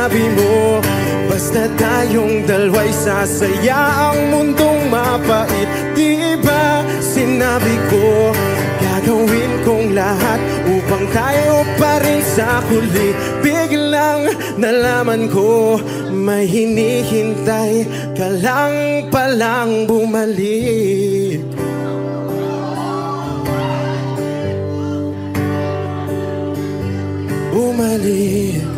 sinabi mo? Basta tayong dalawa'y sasaya Ang mundong mapait. Di ba sinabi ko Gagawin kong lahat Upang tayo pa rin sa huli? Biglang nalaman ko May hinihintay Ka lang palang bumalik. Bumalik.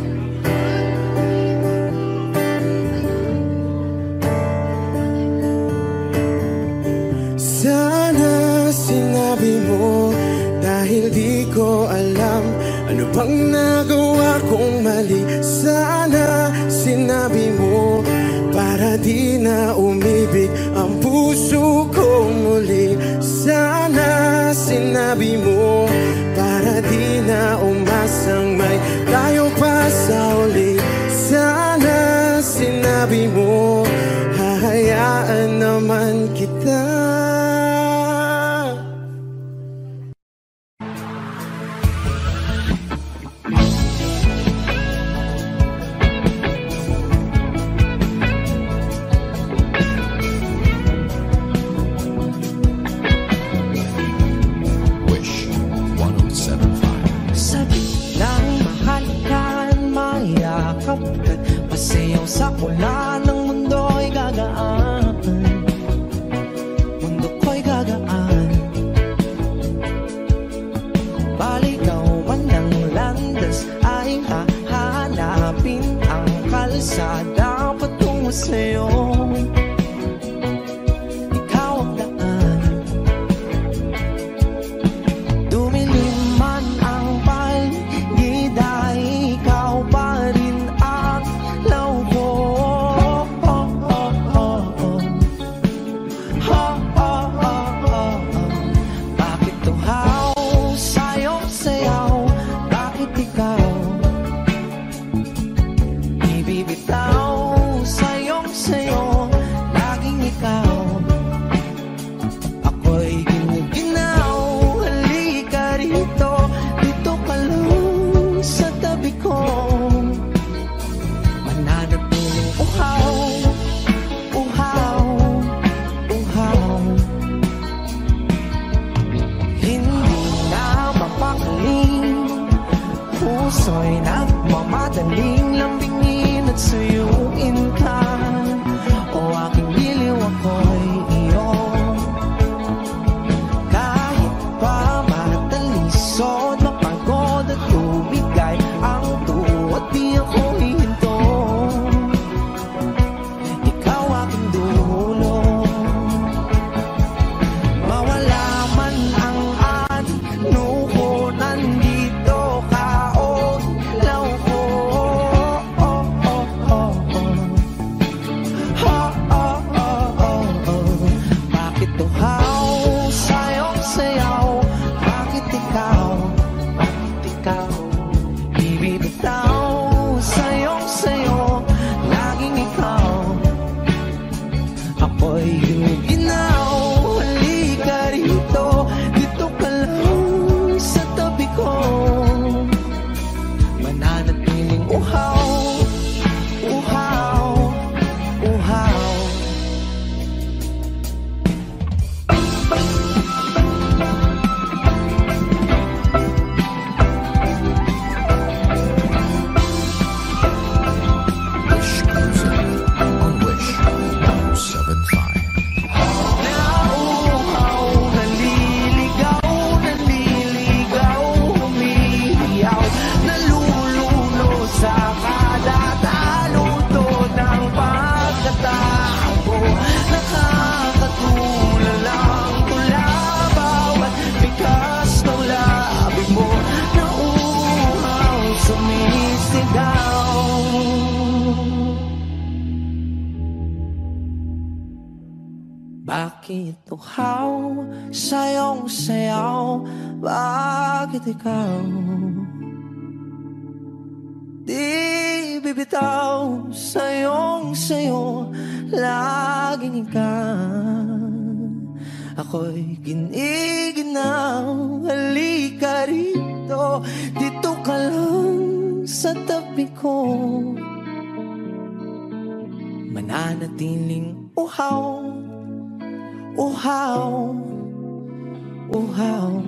bang nagawa kong mali tunay na mamadaling lambingin at suyuin ka. how, oh how, oh how.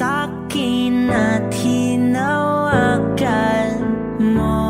Sa'kin at hinawakan mo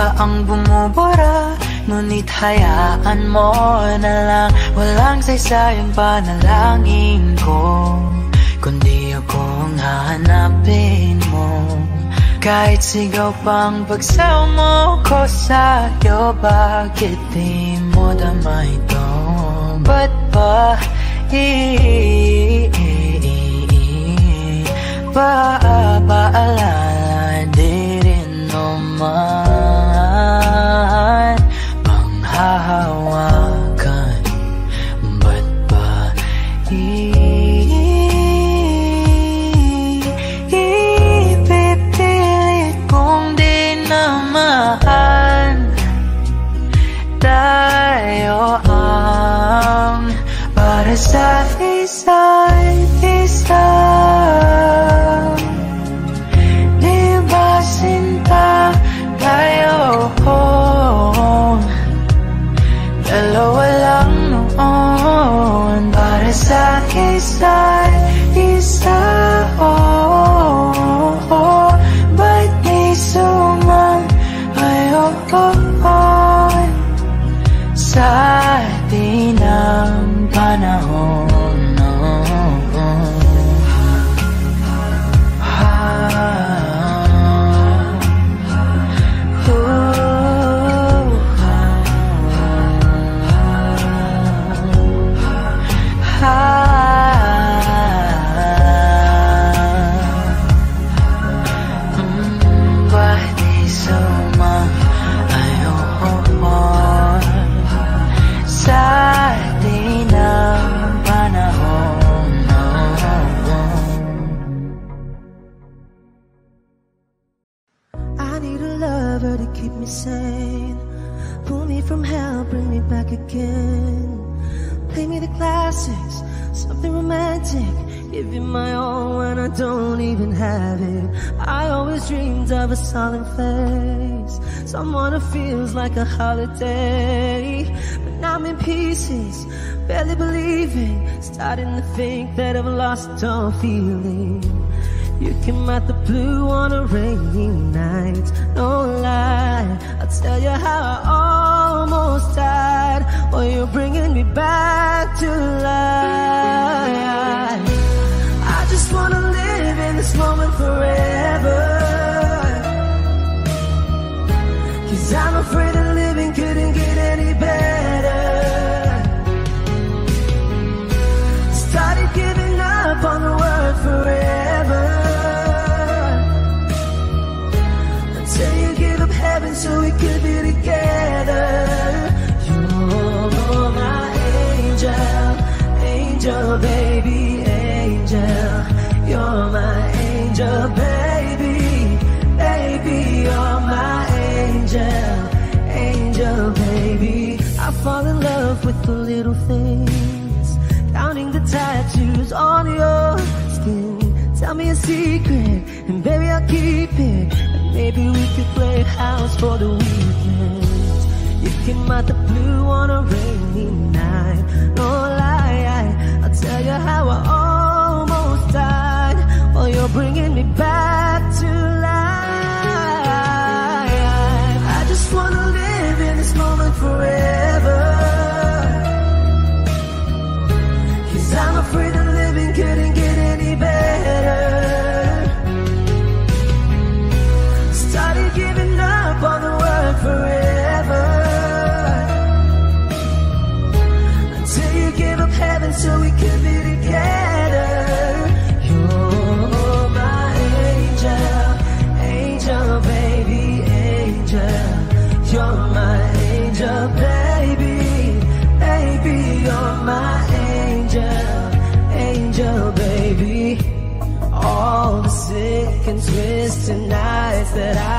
luha ang bumubura Ngunit hayaan mo na lang. Walang saysayang panalangin ko Kundi akong hahanapin mo. Kahit sigaw pang pagsaw mo ko sa'yo Bakit di mo dama ito? Ba't ba? Paapaalala di rin naman naman Tayo ang para sa isa't someone who feels like a holiday. But now I'm in pieces, barely believing, starting to think that I've lost all feeling. You came out the blue on a rainy night. No lie, I'll tell you how I almost died. While you're bringing me back to life. Me a secret, and baby I'll keep it. And maybe we could play house for the weekend. You came out the blue on a rainy night. No lie, I'll tell you how I almost died. While you're bringing me back so we could be together. You're my angel, angel, baby, angel. You're my angel, baby, baby, you're my angel, angel, baby. All the sick and twisted nights that I've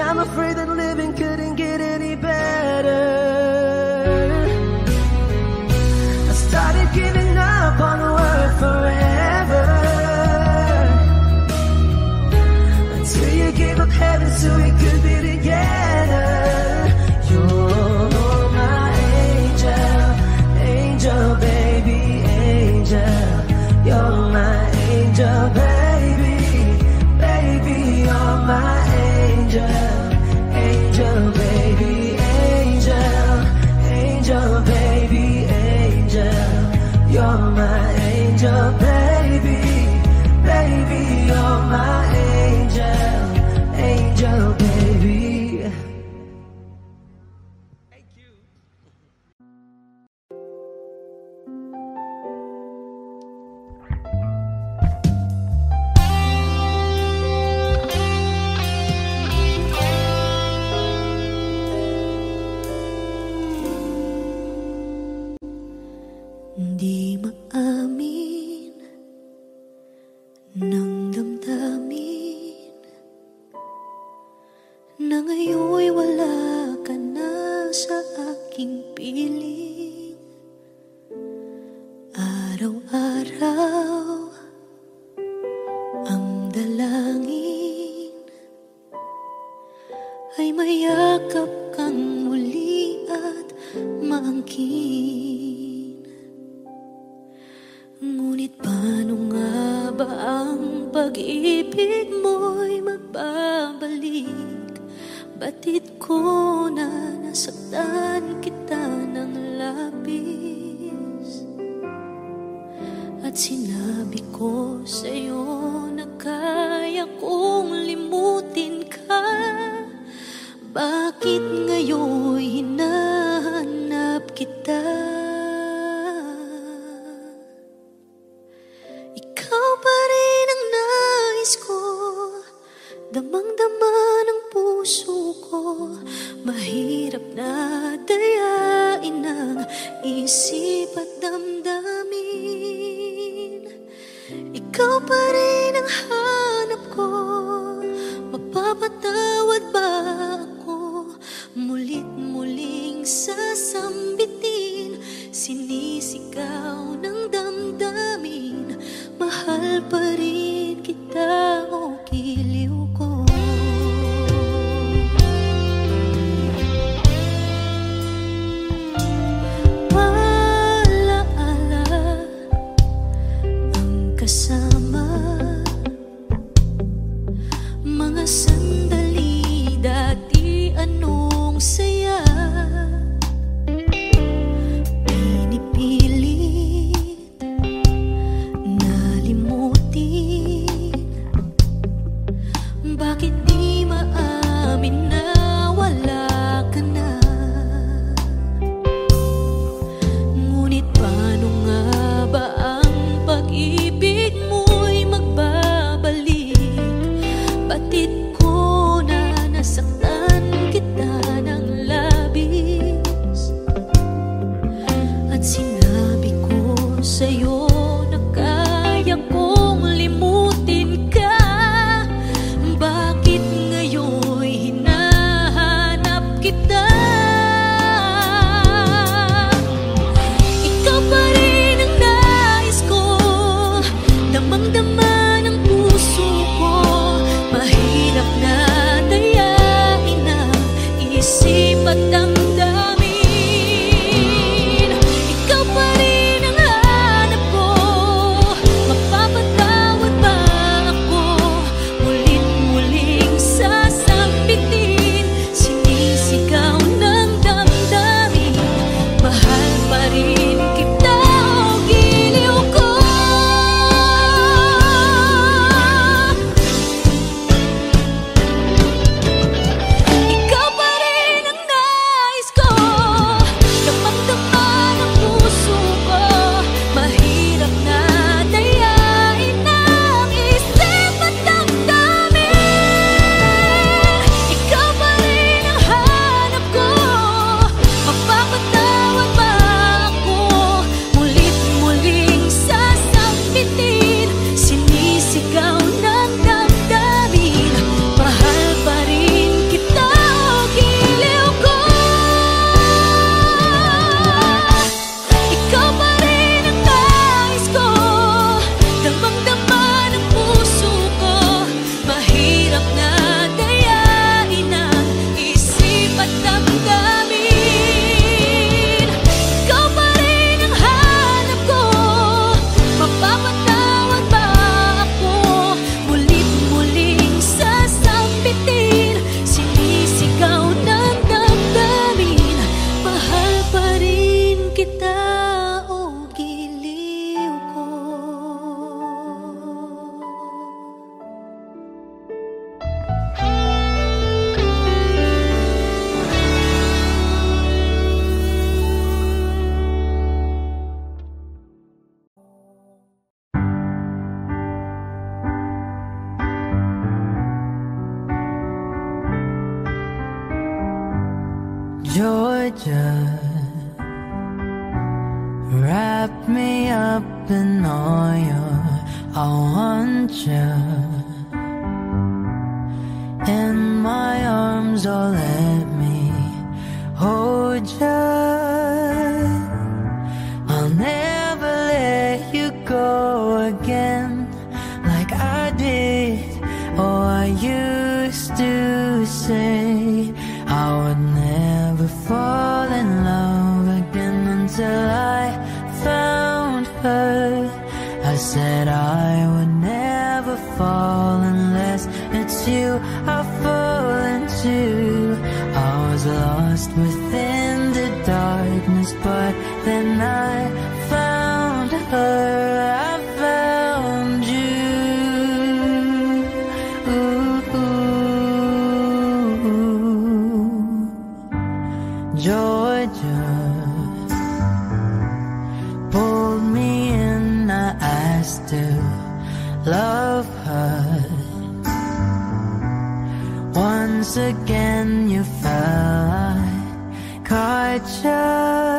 I'm afraid that ng To love her. Once again, you fell. I caught you.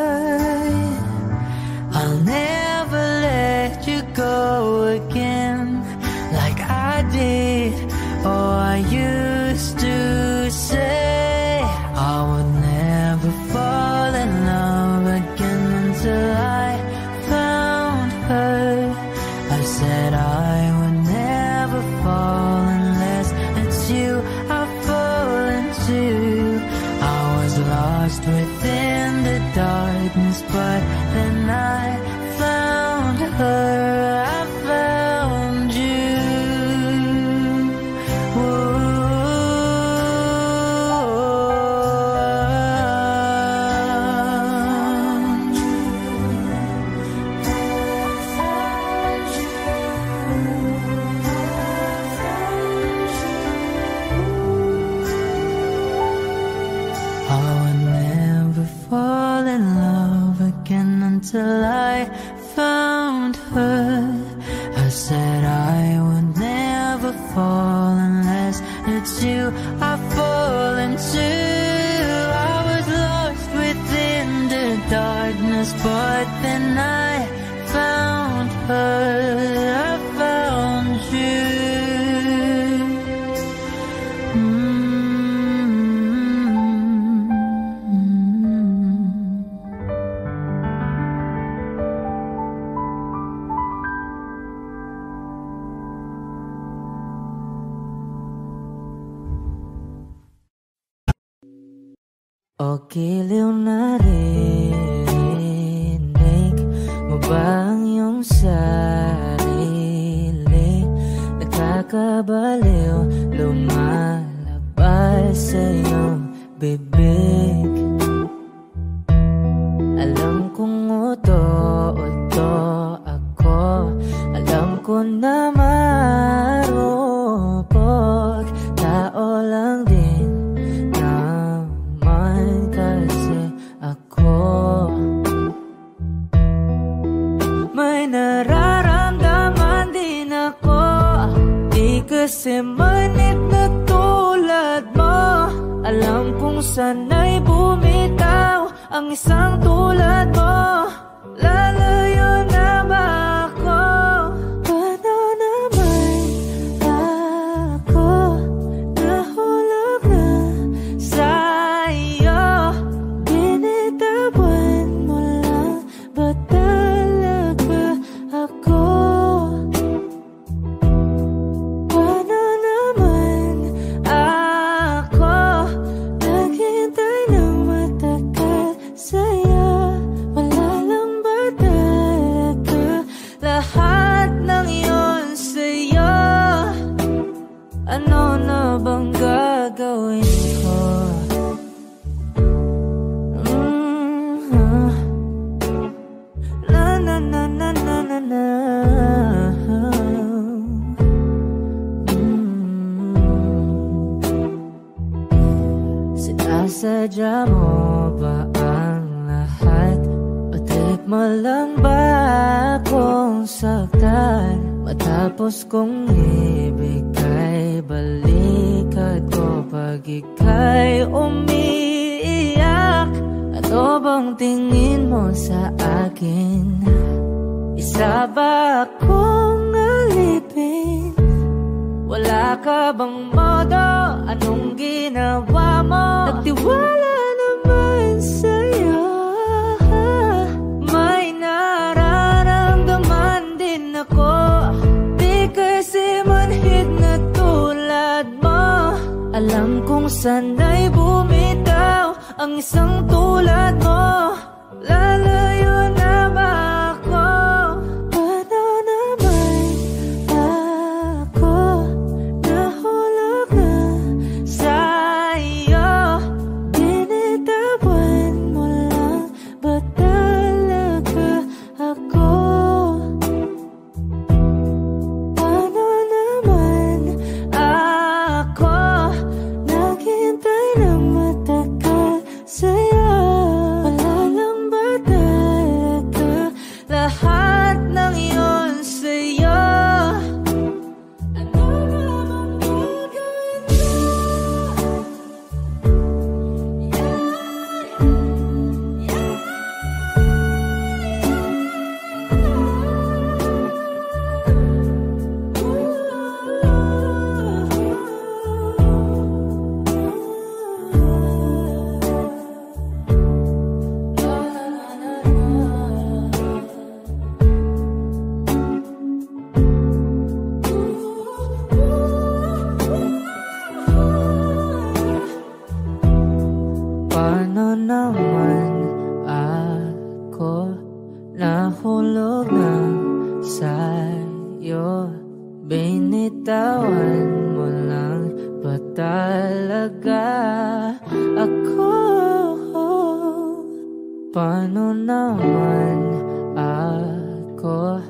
Paano naman ako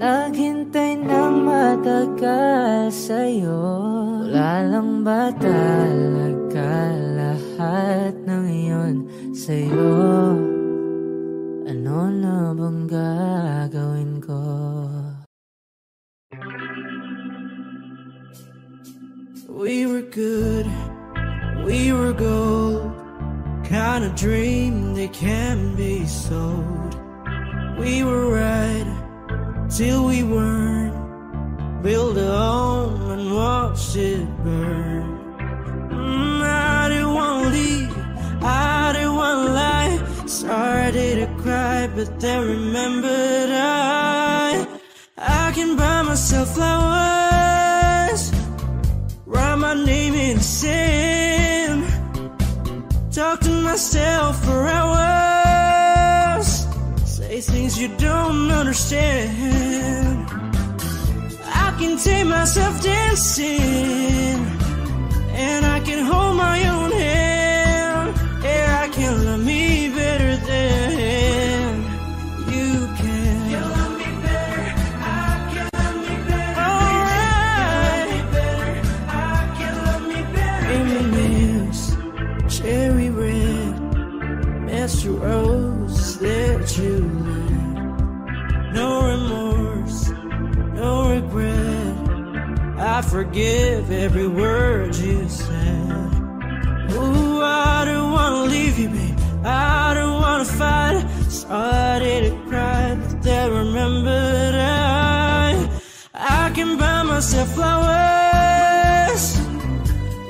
naghintay ng matagal sa'yo? Wala lang ba talaga lahat ng iyon sa'yo? Ano na bang gagawin ko? We were good, we were gold. Kind of dream that can be sold. We were right till we weren't. Build a home and watch it burn. Mm, I didn't want to leave, I didn't want to lie. Started to cry, but then remembered I I can buy myself flowers. Write my name in the sand. Myself for hours. Say things you don't understand. I can take myself dancing. And I can hold my own I forgive every word you said. Ooh, I don't wanna leave you, babe. I don't wanna fight. Started to cry, but then remembered I I can buy myself flowers.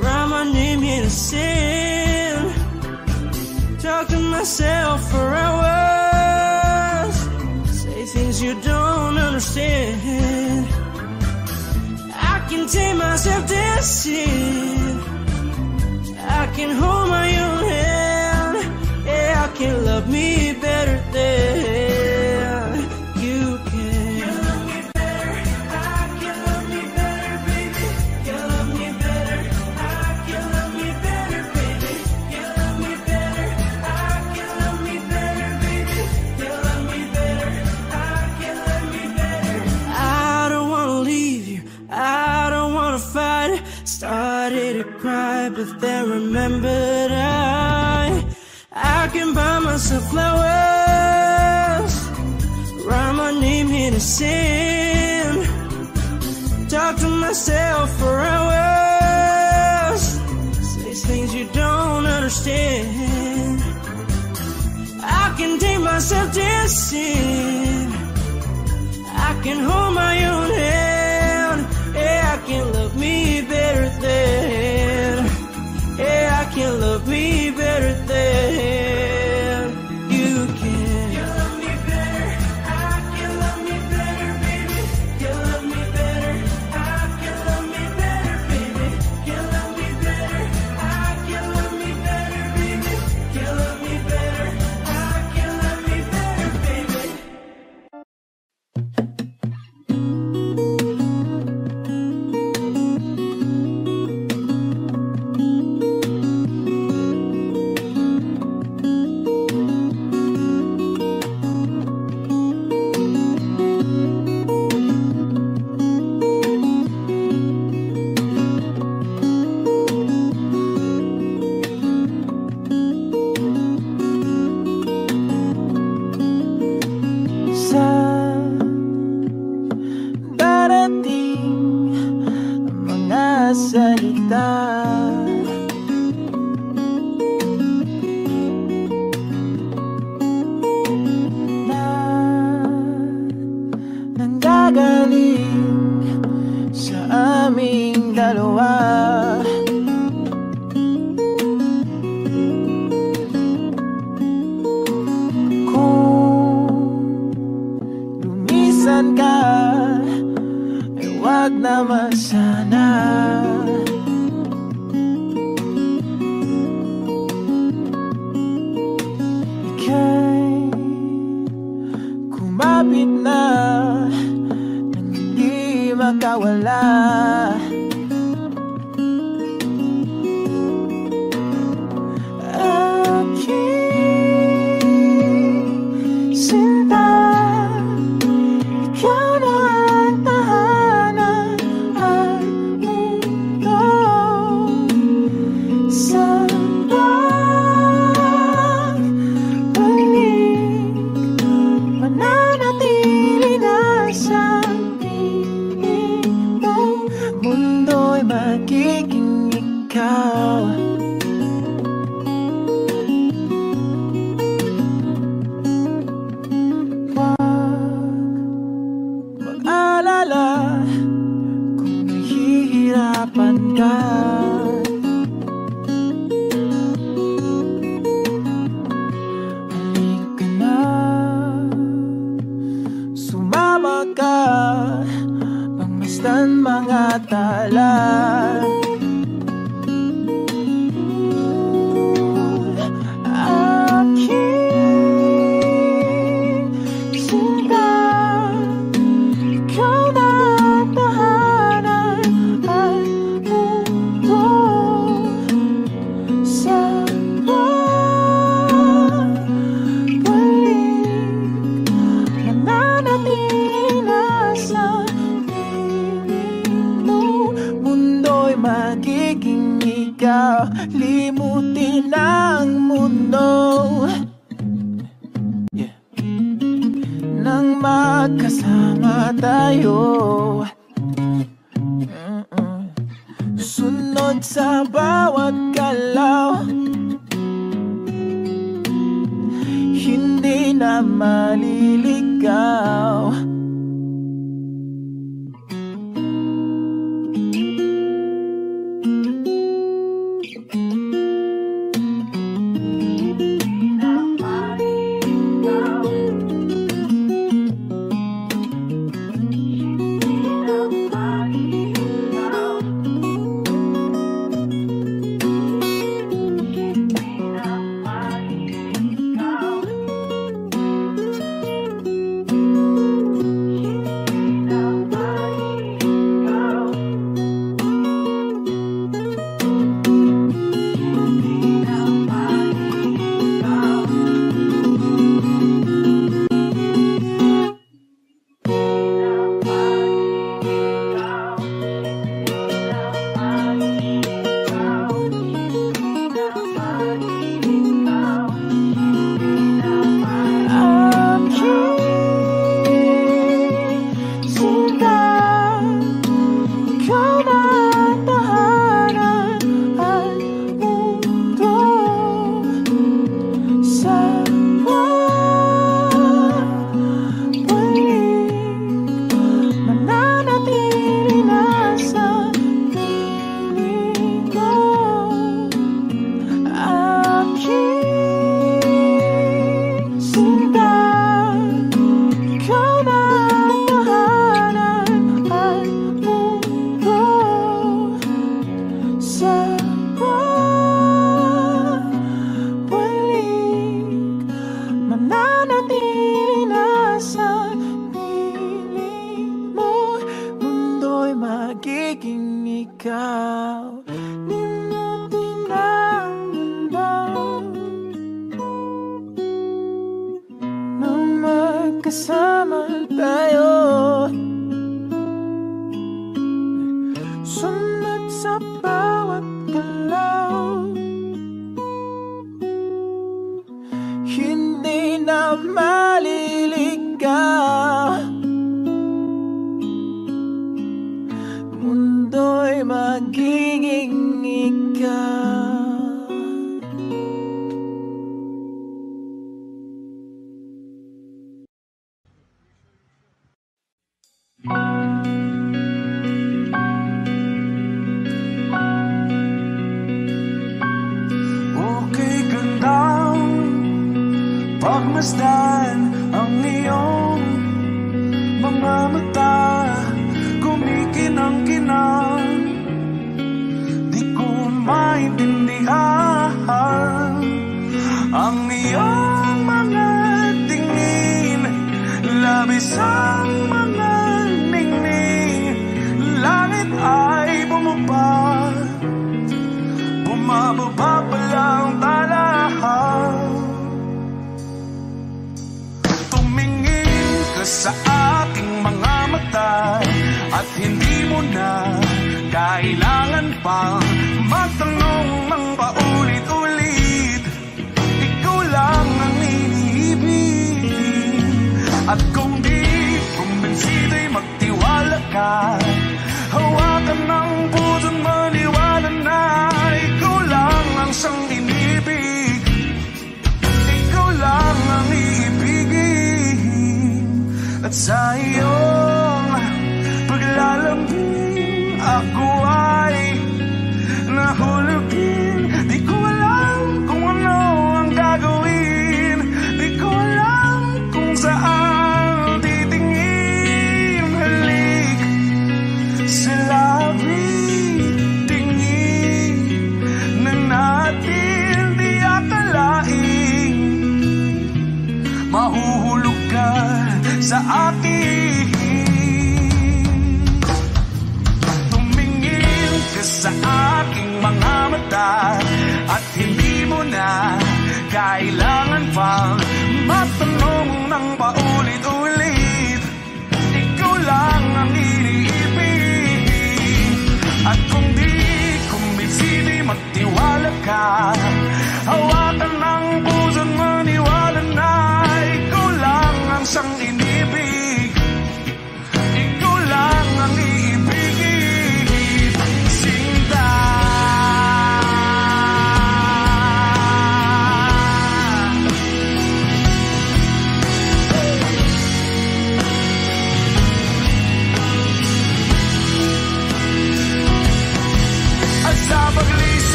Write my name in the sand. Talk to myself for hours. Say things you don't understand. Can take myself dancing. I can hold my own hand. Yeah, I can love me better than Cry, but then remembered I I can buy myself flowers. Write my name in the sand. Talk to myself for hours. Say things you don't understand. I can take myself dancing. I can hold my own hand. Bye.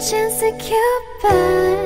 chance to Cupid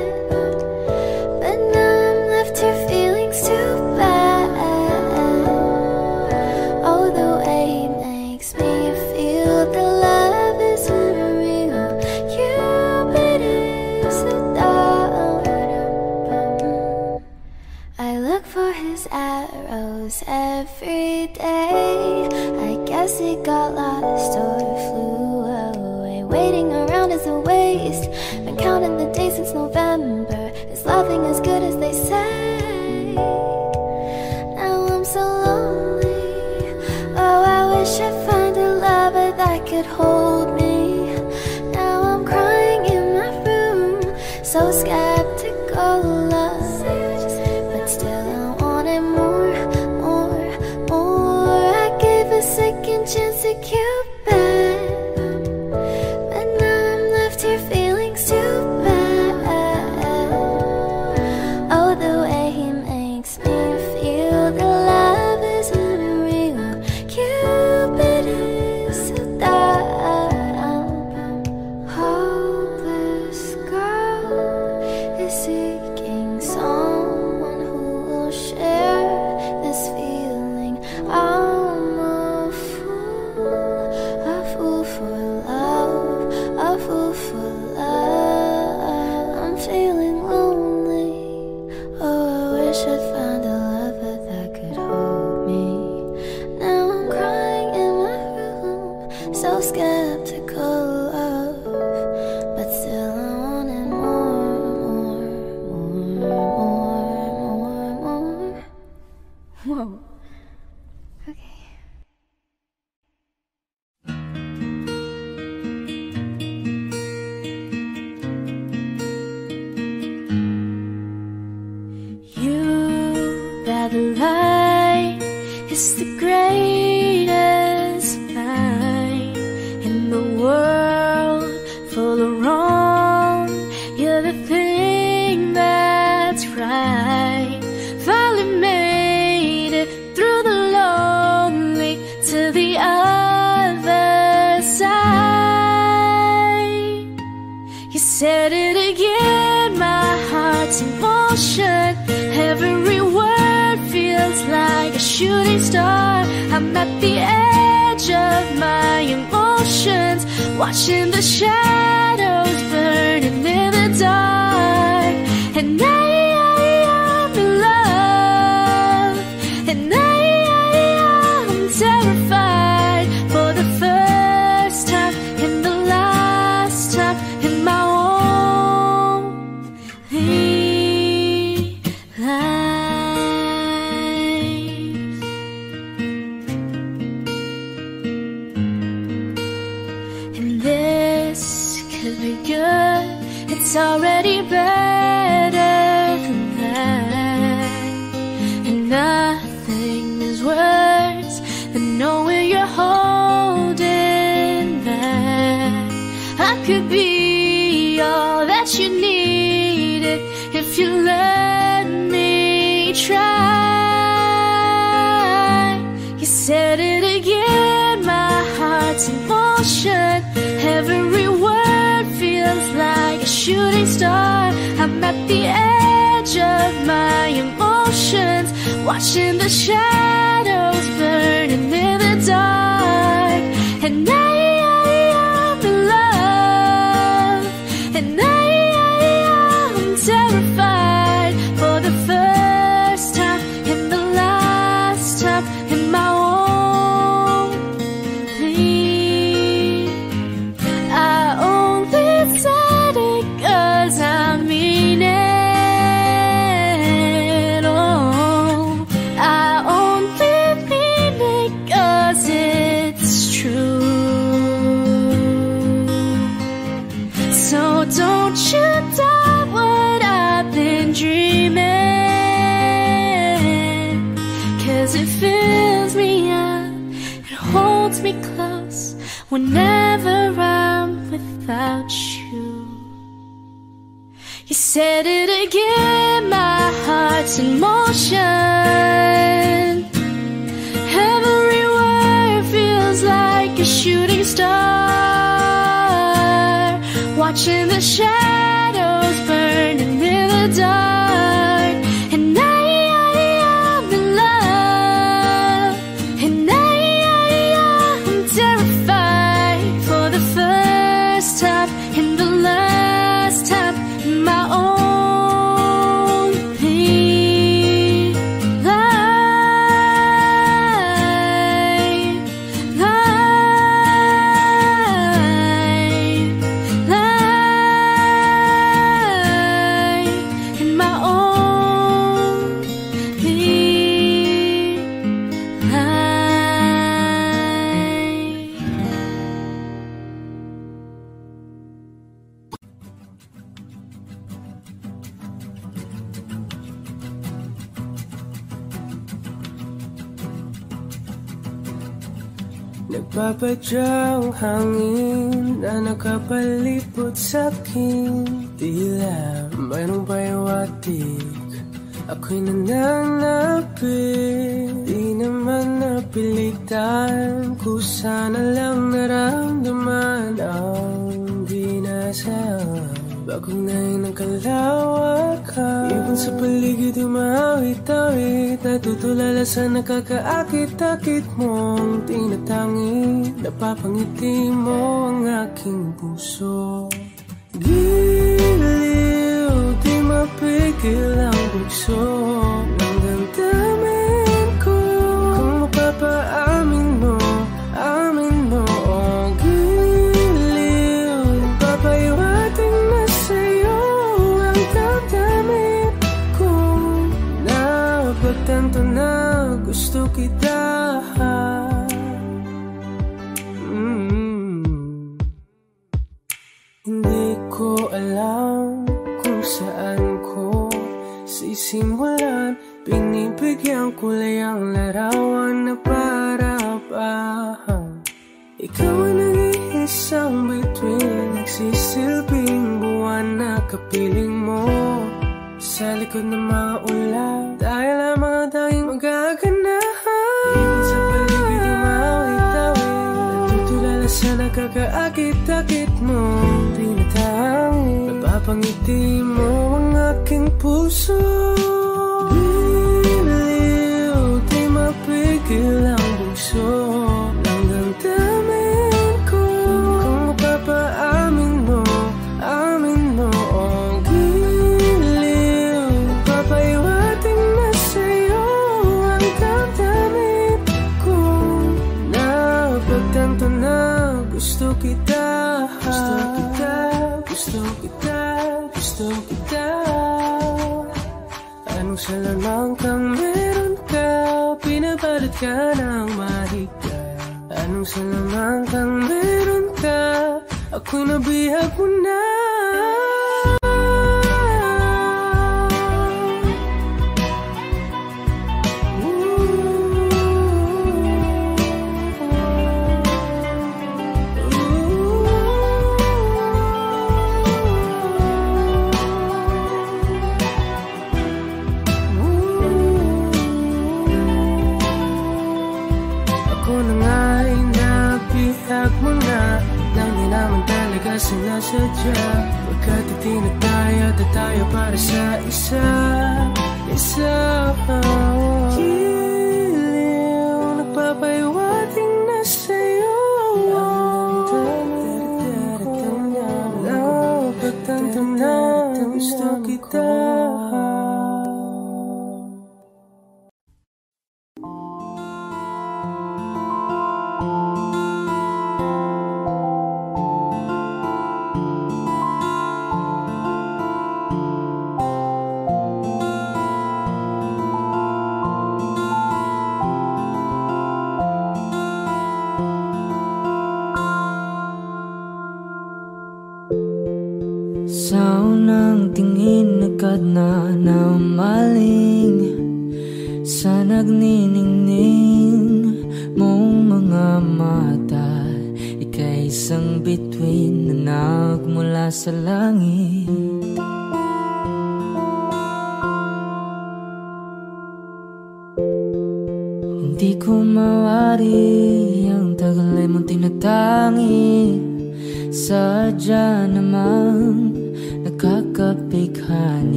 Nagpapadyang hangin na nakapalipot sa akin Tila mayroong payawatik Ako'y nananapit Di naman napilitan Kusana lang naramdaman Ang dinasal Nain ng kalawakan Ibon sa paligid umawit-awit Natutulala sa nakakaakit-akit mong tinatangi Napapangiti mo ang aking puso. Giliw, di mapigil ang bugso Ng damdamin ko. Kung mapapaamin mo, gusto kita Mm. Hindi ko alam kung saan ko sisimulan. Binibigyan kulay ang larawan na para pa Ikaw ang nag-iisang bituin Nagsisilbing buwan na kapiling mo Sa likod ng mga ulan lamang ang tanging magaganahan. Ibig sa paligid umawit-awit Natutulala sa nakakaakit-akit mo. Tinatangi Napapangiti mo ang aking puso. Biliw Di mapigil ang bugso Anong salamang kang meron ka Pinabalot ka ng mahika Anong salamang kang meron ka Ako'y nabihag mo na sinasadya Pagkat itinataya at tayo para sa isa Isa Giliw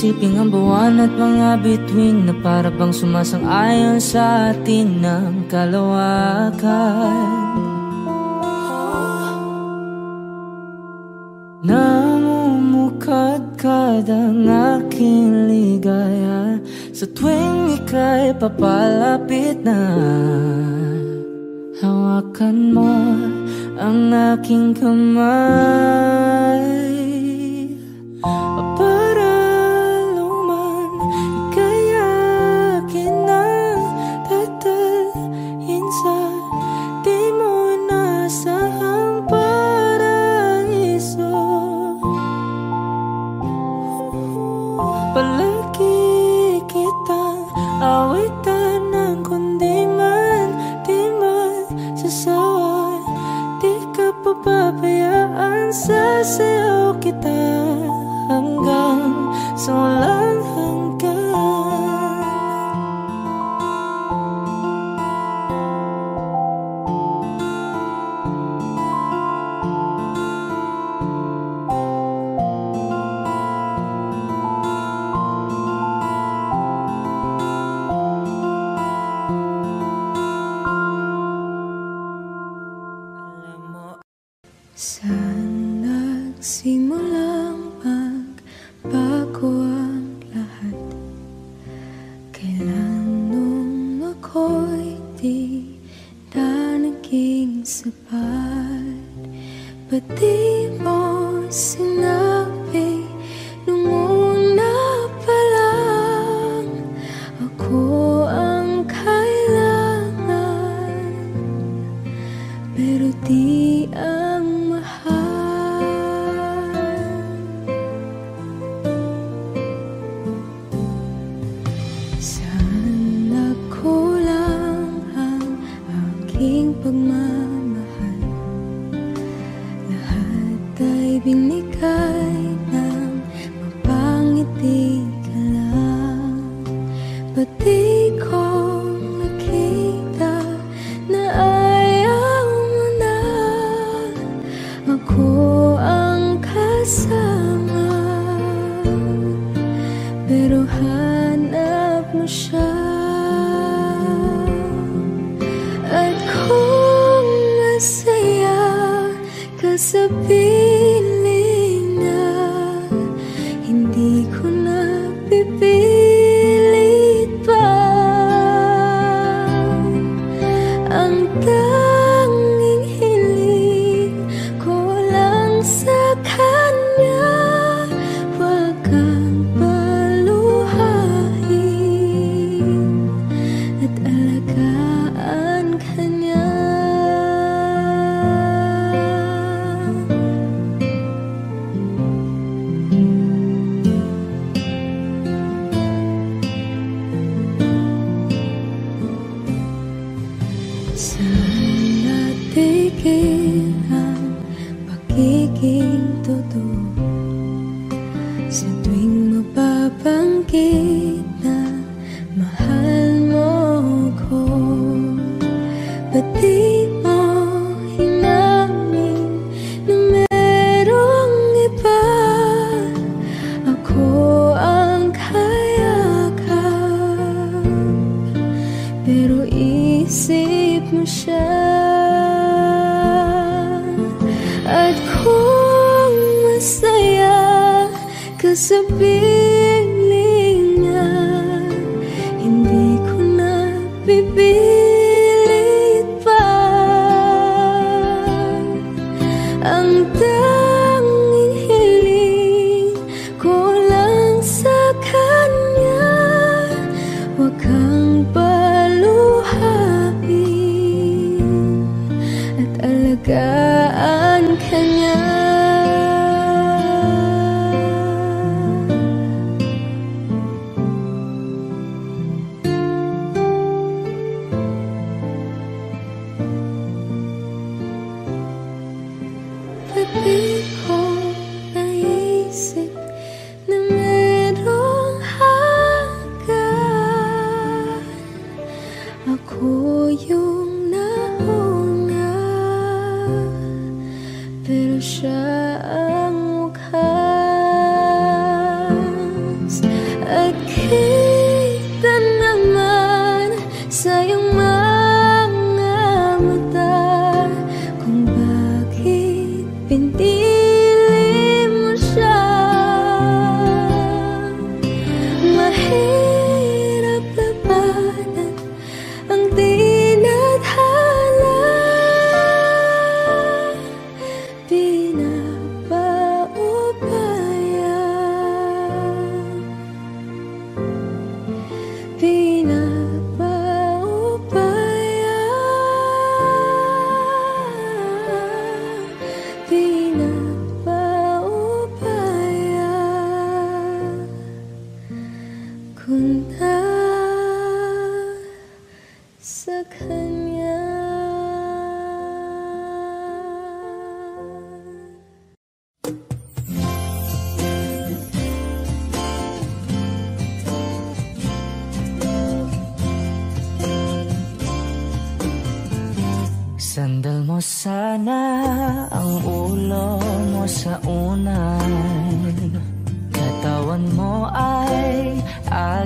Isipin ang buwan at mga bituin na para bang sumasang-ayon sa atin ng kalawakan. Namumukad kada ng aking ligaya. Sa tuwing ika'y papalapit na Hawakan mo ang aking kamay. kita hanggang sulamat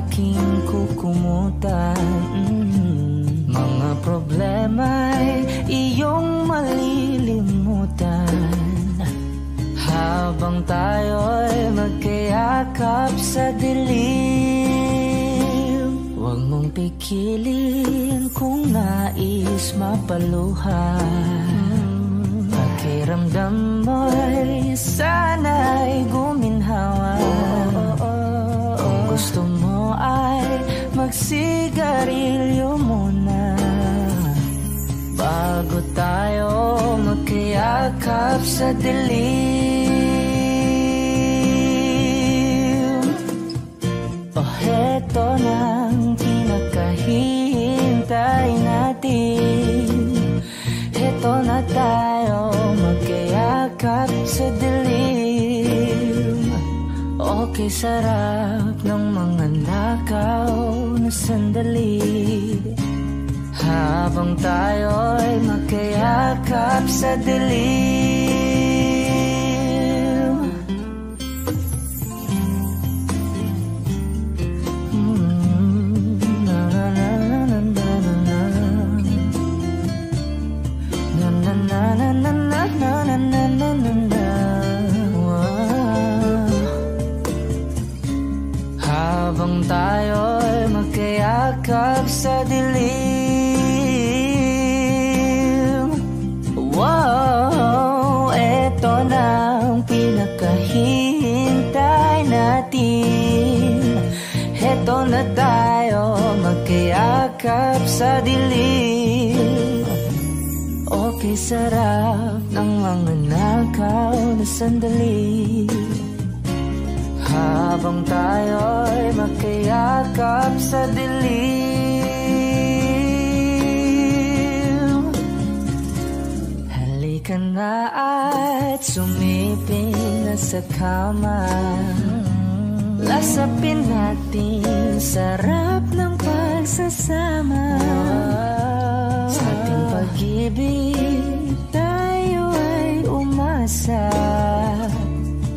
aking kukumutan. Mm, Mga problema'y iyong malilimutan. Habang tayo'y magkayakap sa dilim Huwag mong pikilin kung nais mapaluhan. Pakiramdam mo'y sana'y guminhawa magsigarilyo muna. Bago tayo magkayakap sa dilim. Oh, heto ang pinakahihintay natin. Heto na tayo magkayakap sa dilim Okay, sarap ng mga nakaw na sandali. Habang tayo'y magkayakap sa dilim dilim Wow, eto na ang pinakahihintay natin. Eto na tayo magkayakap sa dilim. Okay, sarap ng mga nakaw na sandali. Habang tayo'y magkayakap sa dilim Halika na at sumiping na sa kama. Lasapin natin sarap ng pagsasama. Sa ating pag-ibig tayo ay umasa.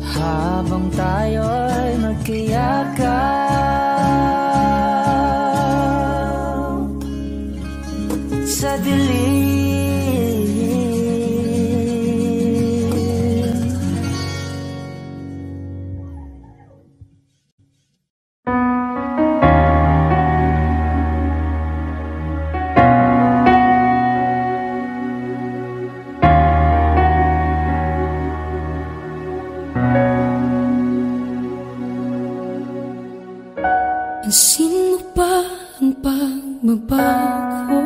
Habang tayo'y magkayakap pagbabago? Di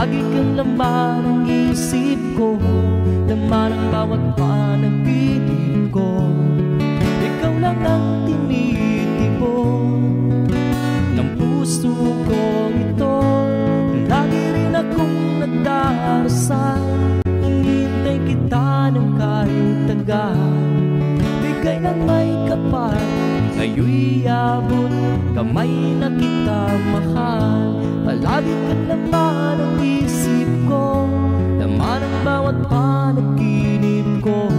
Palagi kang laman ng isip ko Laman ang bawat panaginip ko. Ikaw lang ang tinitibo Ng puso ko ito. Lagi rin akong nagdarasal Inintay kita ng kahit tagal Bigay ng may kapal Ngayon'y abot Kamay na kita mahal Palagi ka naman ang isip ko Laman ang bawat panaginip ko.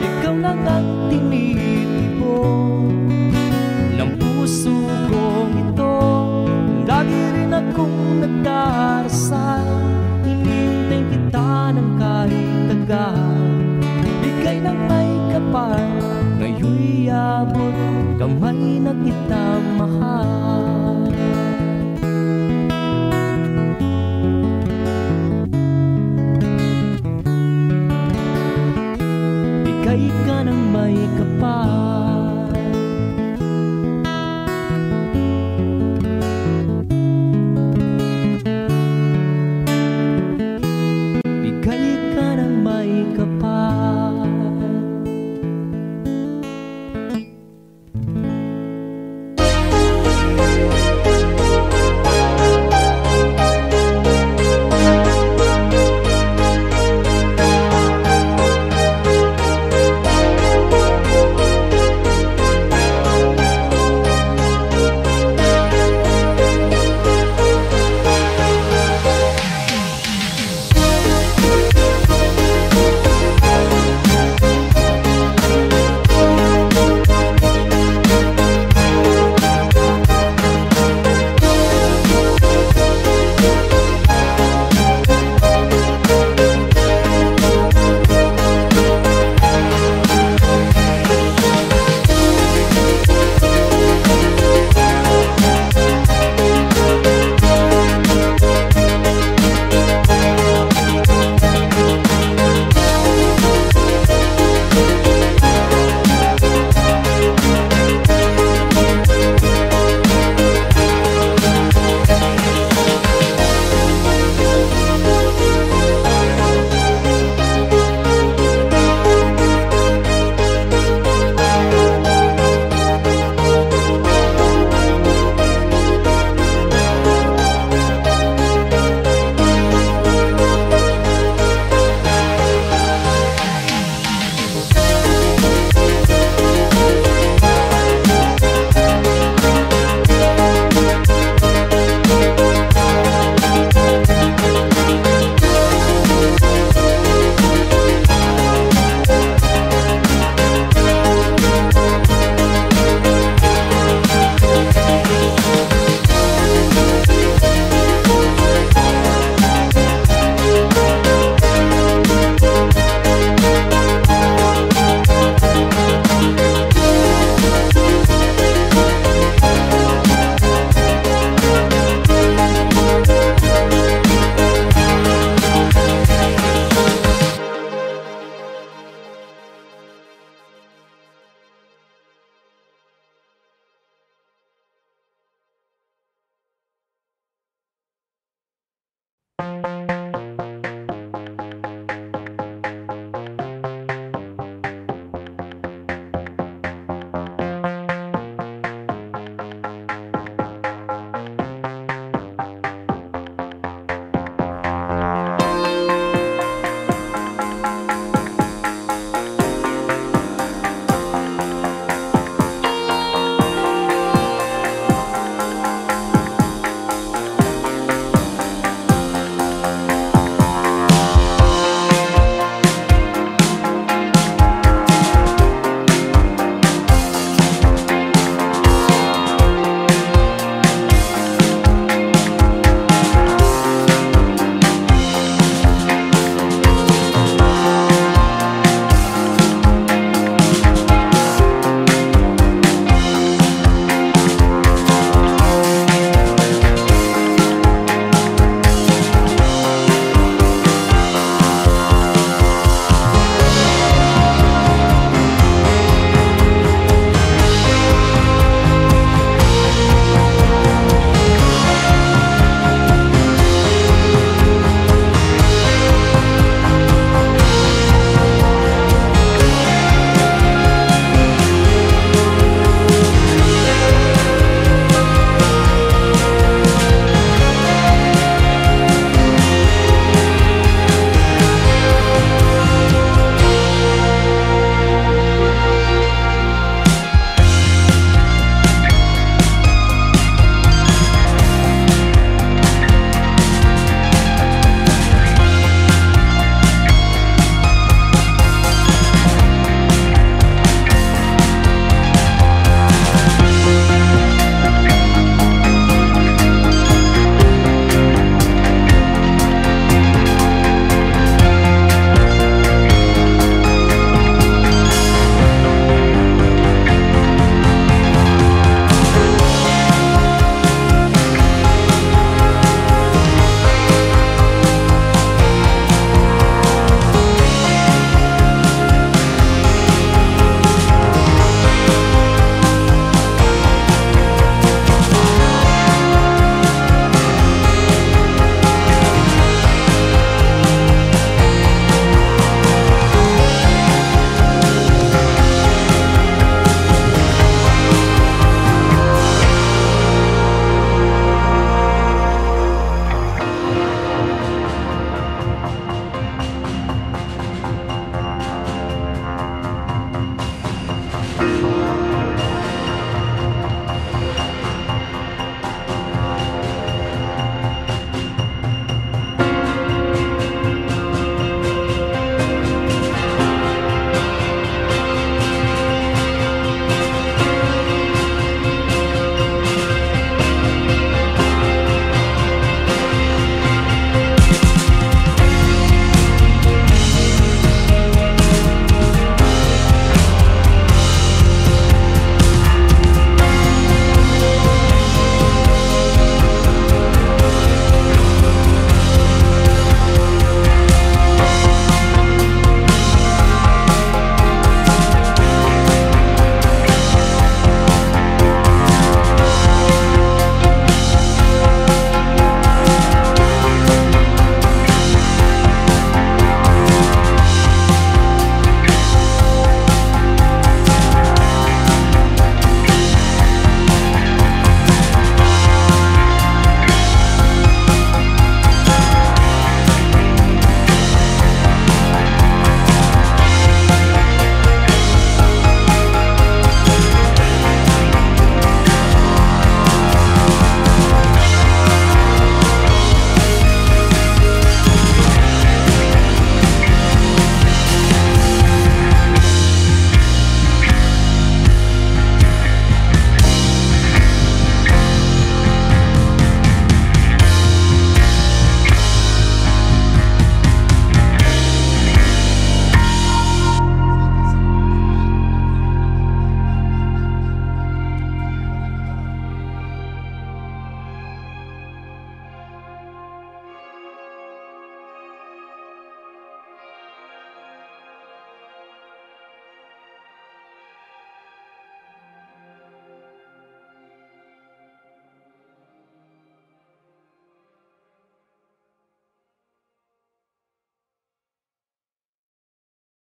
Ikaw lang ang tinitibo Ng puso ko ito. Lagi rin akong nagdarasal Hinintay kita ng kahit tagal Bigay ng may kapal Ngayon'y abot Kamay na kita mahal